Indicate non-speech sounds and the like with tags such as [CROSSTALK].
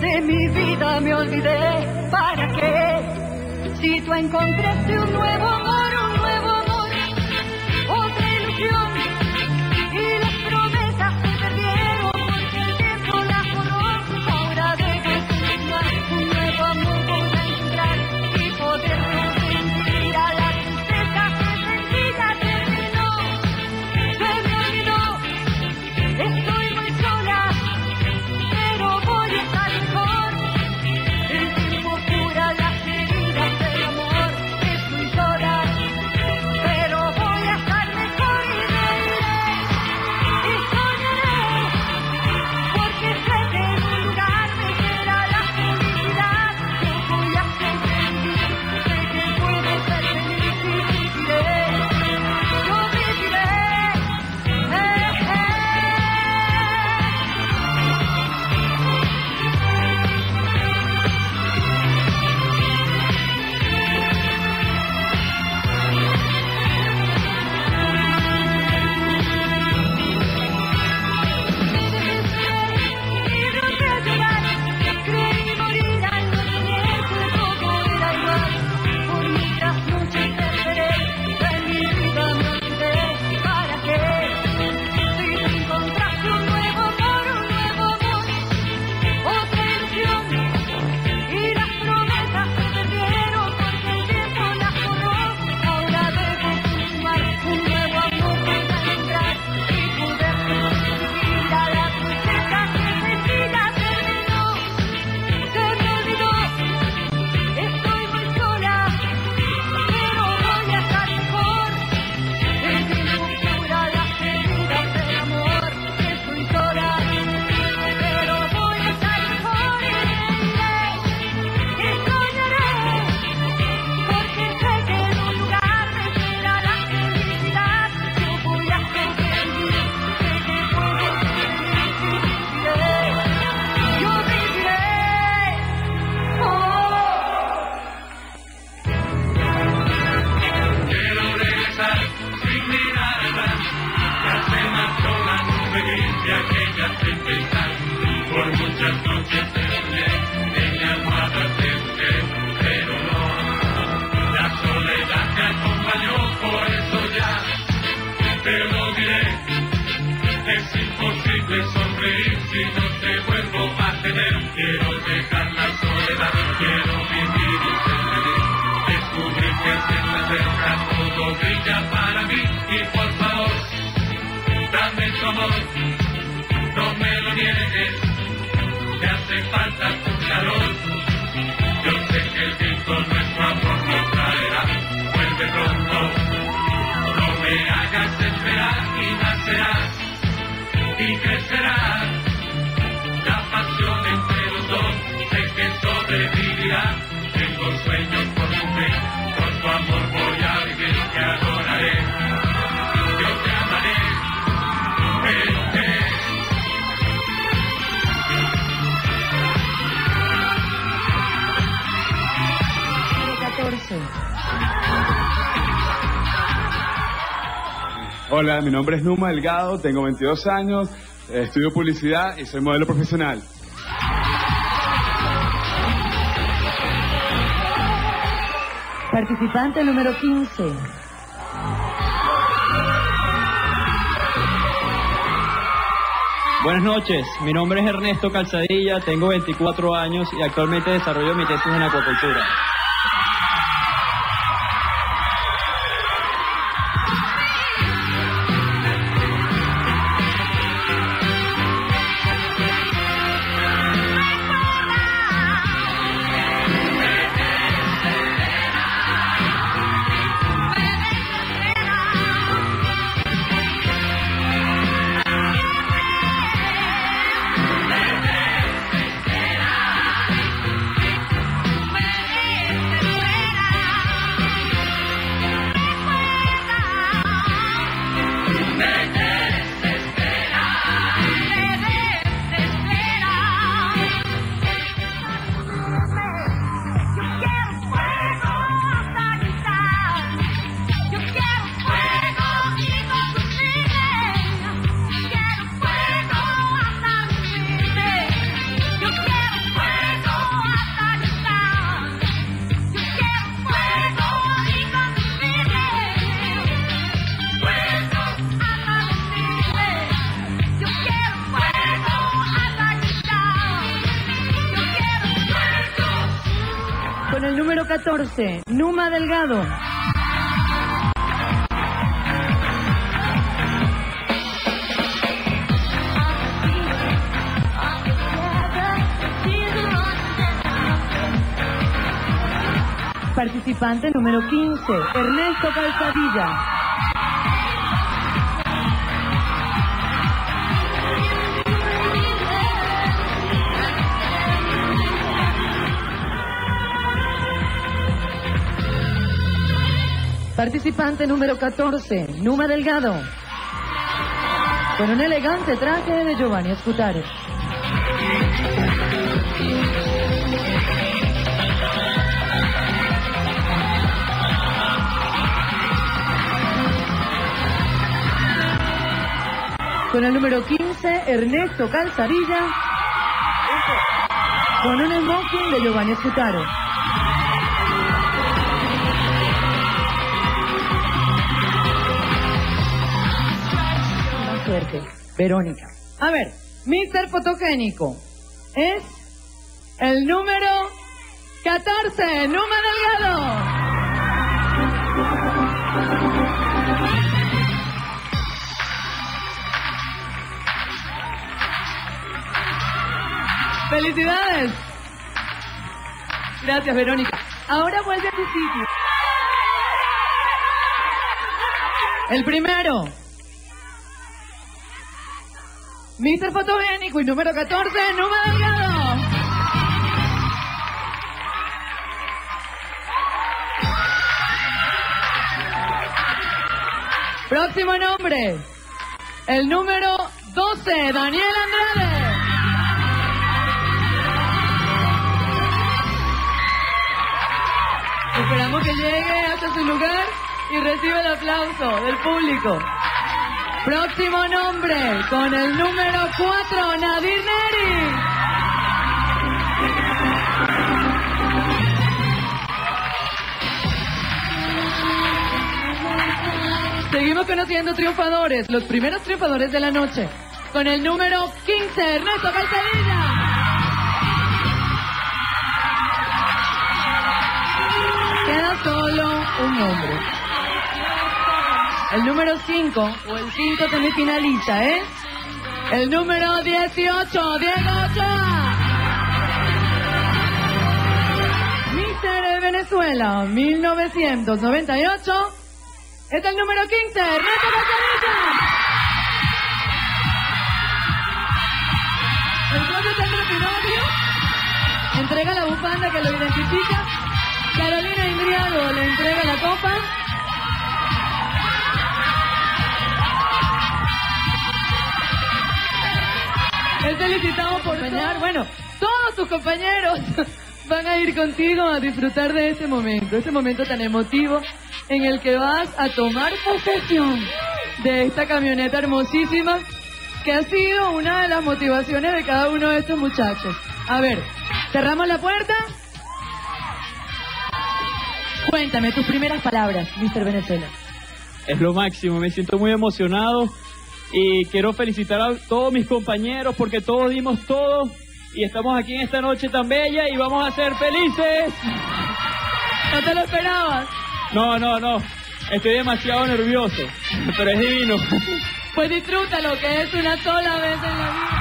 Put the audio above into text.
de mi vida me olvidé. ¿Para qué? Si tú encontraste un nuevo amor. imposible sonreír si no te vuelvo a tener. Quiero dejar la soledad, quiero vivir y ser. Descubrí que es la cerca todo brilla para mí y por favor, dame tu amor, no me lo niegues. Me hace falta tu calor. Yo sé que el viento nuestro amor nos traerá. Vuelve pronto, no me hagas esperar. tengo sueños por tu fe, por tu amor voy a vivir, te adoraré, yo te amaré, mujer. Hola, mi nombre es Numa Delgado, tengo 22 años, estudio publicidad y soy modelo profesional. Participante número 15. Buenas noches, mi nombre es Ernesto Calzadilla, tengo 24 años y actualmente desarrollo mi tesis en acuacultura. 14, Numa Delgado. Participante número 15, Ernesto Calzadilla. Participante número 14, Numa Delgado. Con un elegante traje de Giovanni Scutari. Con el número 15, Ernesto Calzarilla. Con un smoking de Giovanni Scutaro. Verónica. A ver, Mr. Fotogénico es el número 14, Numa Delgado. ¡Felicidades! Gracias, Verónica. Ahora vuelve a tu sitio. El primero. Mr. Fotogénico y número 14, Numa Delgado. Próximo nombre. El número 12, Daniel Andrade. Esperamos que llegue hasta su lugar y reciba el aplauso del público. Próximo nombre, con el número 4, Nadir Neri. Seguimos conociendo triunfadores, los primeros triunfadores de la noche. Con el número 15, Ernesto Calzadilla. Queda solo un nombre. El número 5, o el 5 semifinalista, ¿eh? El número 18, Diego Ochoa. Mister Venezuela, 1998. Es el número 15, Ernesto Casarilla. El propio entrega la bufanda que lo identifica. Carolina Indriago le entrega la copa. Es felicitado por acompañar. Bueno, todos sus compañeros [LAUGHS] van a ir contigo a disfrutar de ese momento, ese momento tan emotivo en el que vas a tomar posesión de esta camioneta hermosísima que ha sido una de las motivaciones de cada uno de estos muchachos. A ver, cerramos la puerta. Cuéntame tus primeras palabras, Mr. Venezuela. Es lo máximo, me siento muy emocionado y quiero felicitar a todos mis compañeros porque todos dimos todo y estamos aquí en esta noche tan bella y vamos a ser felices. ¿No te lo esperabas? No, no, no, estoy demasiado nervioso, pero es divino. Pues disfrútalo, que es una sola vez en la vida.